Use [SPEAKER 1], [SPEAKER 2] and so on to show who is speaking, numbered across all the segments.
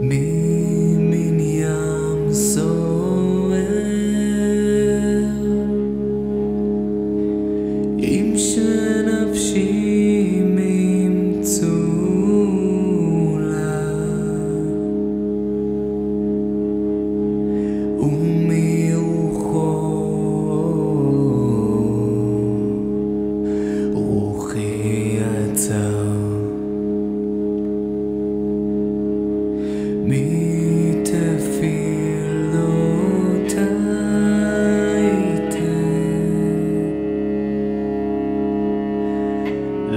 [SPEAKER 1] 明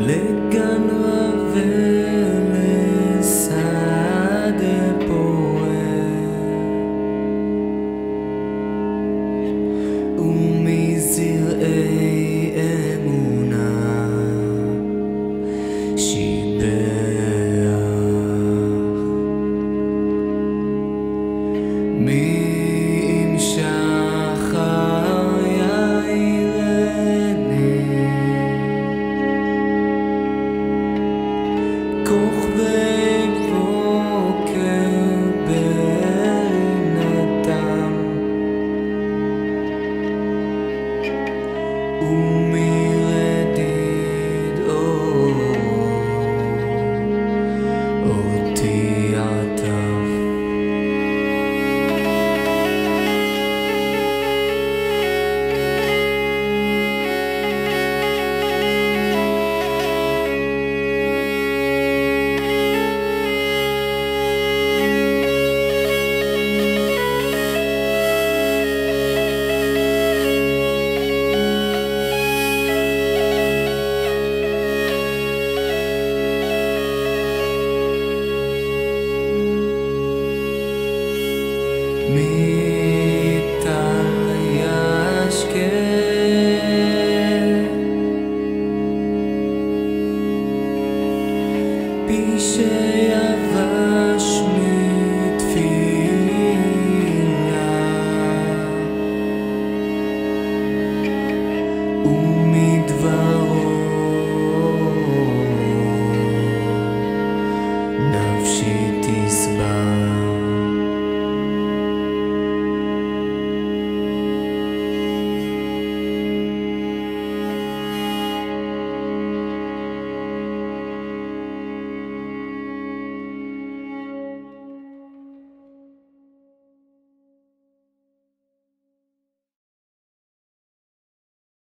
[SPEAKER 1] le ganó a ver. ומי me.